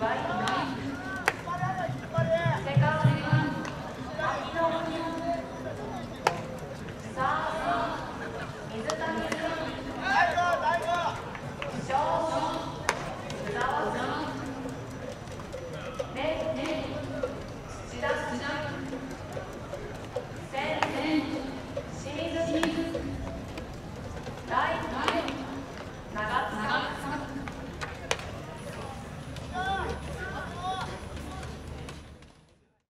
Bye.